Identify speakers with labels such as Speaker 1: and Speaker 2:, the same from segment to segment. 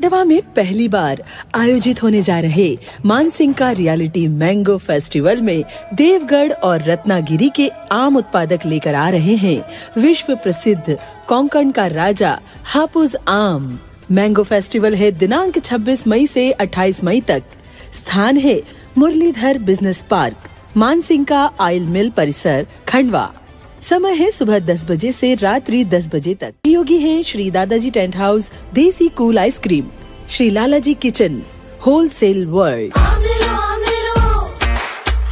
Speaker 1: डवा में पहली बार आयोजित होने जा रहे मानसिंह का रियलिटी मैंगो फेस्टिवल में देवगढ़ और रत्नागिरी के आम उत्पादक लेकर आ रहे हैं विश्व प्रसिद्ध कोंकण का राजा हापुज आम। मैंगो फेस्टिवल है दिनांक 26 मई से 28 मई तक। स्थान है मुरलीधर बिज़नेस पार्क, मानसिंह का आयल मिल परिसर, खंडवा। समय है सुबह 10 बजे से रात्रि 10 बजे तक। योगी हैं Shri Dadaji tent house, desi cool ice cream. Shri Lalaji kitchen wholesale world
Speaker 2: आम ले लो आम ले लो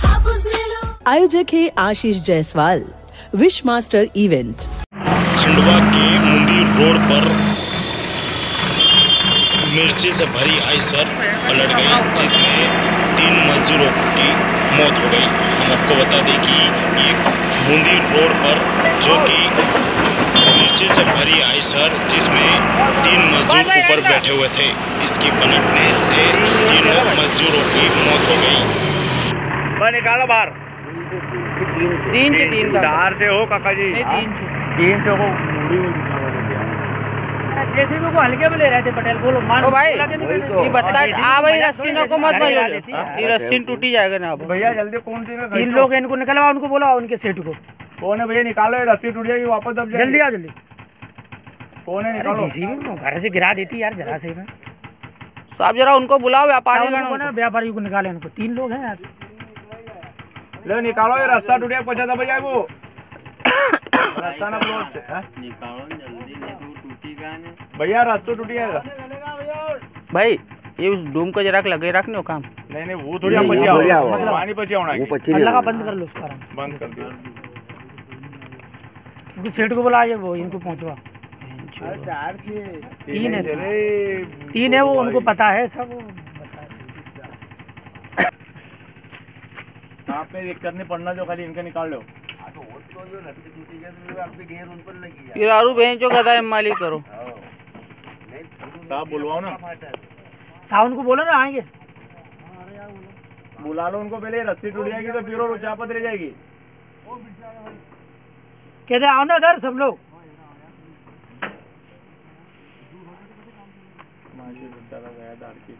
Speaker 2: हापुस ले लो
Speaker 1: आयोजक है Ashish Jaiswal wish master event
Speaker 3: Khandwa के मुंदी रोड पर मिर्ची से भरी आइसर पलट गई, जिसमें तीन मजदूरों की मौत हो गई। हम आपको बता दें कि ये मुंदी रोड पर जो कि मिर्ची से भरी आइसर जिसमें तीन मजदूर ऊपर बैठे हुए थे इसकी पलटने से तीनों मजदूरों की मौत हो गई।
Speaker 4: निकालो बाहर।
Speaker 5: तीन के तीन का
Speaker 4: चार से हो काका जी।
Speaker 5: तीन
Speaker 4: तीन से हो। मुड़ी में दिखा
Speaker 5: जैसे भी को हल्के में ले रहे थे पटेल बोलो मान
Speaker 6: ओ भाई? ये बत्ता आ भाई रस्सी न को मत
Speaker 5: अरे याद
Speaker 6: भाई
Speaker 5: देती है।
Speaker 6: ये रस्सी टूटी जाएगा ना
Speaker 4: भैया जल्दी कौन सी में
Speaker 5: तीन लोग इनको निकलवा उनको बोला उनके सेठ को।
Speaker 4: कौन है भैया? निकालो रस्सी टूट जाएगी वापस दब जाएगी।
Speaker 5: जल्दी आओ जल्दी।
Speaker 4: कौन है? निकालो।
Speaker 5: जेसीबी घर से गिरा देती यार जरा से में।
Speaker 6: तो आप जरा उनको बुलाओ व्यापारी
Speaker 5: व्यापारी को निकाले उनको। तीन लोग हैं यार।
Speaker 4: ले निकालो ये रास्ता टूट गया दब जाए वो। रास्ता ना ब्लॉक है भैया रास्ता टूट जाएगा
Speaker 6: भाई ये उस डूम को जरा लगे रखने हो काम।
Speaker 4: नहीं नहीं वो थोड़ी हम बचिया
Speaker 7: बढ़िया
Speaker 4: हो
Speaker 7: हुआ।
Speaker 4: पानी बचिया होना है।
Speaker 5: अल्लाह का बंद कर लो उसका
Speaker 4: बंद कर दिया।
Speaker 5: उनको सेठ को बुला वो इनको पहुंचवा। तीन है।
Speaker 4: अरे
Speaker 5: तीन है वो उनको पता है सब वो रहे।
Speaker 4: आपने दिक्कत नहीं पड़ना जो खाली इनका निकाल लो।
Speaker 6: फिर आरू बहन जो गदा मालिक करो।
Speaker 4: साहब बुलवाओ ना।
Speaker 5: सावन को बोलो ना आएँगे।
Speaker 4: बुला लो उनको पहले रस्सी टूट जाएगी तो फिर और चापत रह जाएगी।
Speaker 5: कहते आओ ना इधर सब लोग।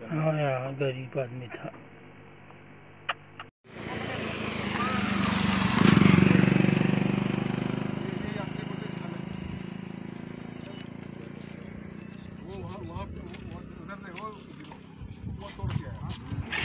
Speaker 5: हाँ गरीब आदमी था। अंदर देखो वो तोड़ के आया